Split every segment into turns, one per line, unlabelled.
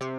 Tudod,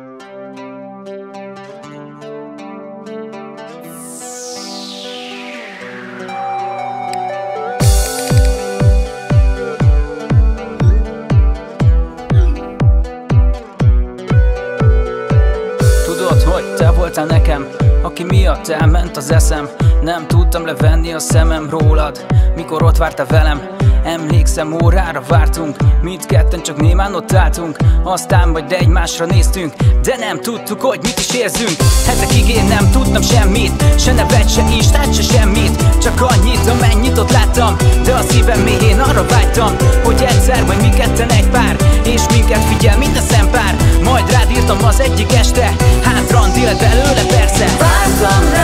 hogy te voltál nekem Aki miatt elment az eszem. Nem tudtam levenni a szemem rólad Mikor ott vártál velem. Emlékszem órára vártunk. Mindketten csak némán ott álltunk. Aztán majd egymásra néztünk De nem tudtuk, hogy mit is érzünk. Hetekig én nem tudtam semmit Se nevet, se Istent, se semmit. Csak annyit, amennyit ott láttam De a szívem mélyén arra vágytam Hogy egyszer majd mi ketten egy pár És minket figyel minden szempár. Majd rád írtam az egyik este Hát randi lett belőle persze.
Vártam rád,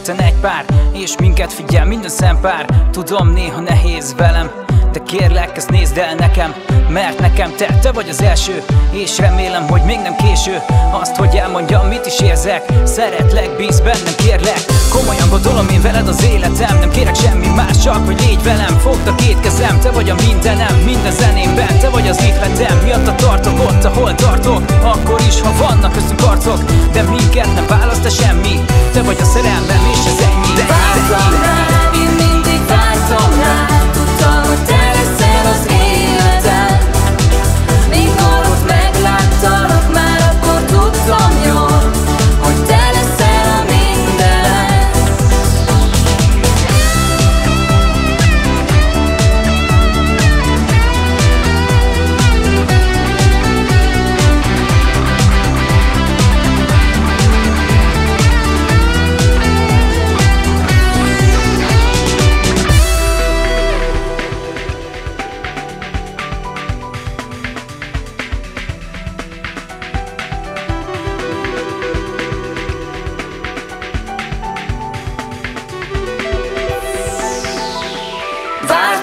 ketten egy pár És minket figyel minden szempár. Tudom néha nehéz velem de kérlek, ezt nézd el nekem Mert nekem te, te vagy az első És remélem, hogy még nem késő. Azt, hogy elmondjam, mit is érzek Szeretlek, bíz bennem, kérlek. Komolyan gondolom én veled az életem Nem kérek semmi más, csak hogy légy velem. Fogd a két kezem, te vagy a mindenem Minden zenémben, te vagy az ihletem. Miatta tartok ott, ahol tartok Akkor vannak köztünk arcok De minket nem választ semmi? Te vagy a szerelmem, és ez ennyi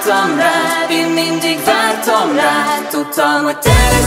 Vártam rád, én mindig vártam rád Tudtam, hogy te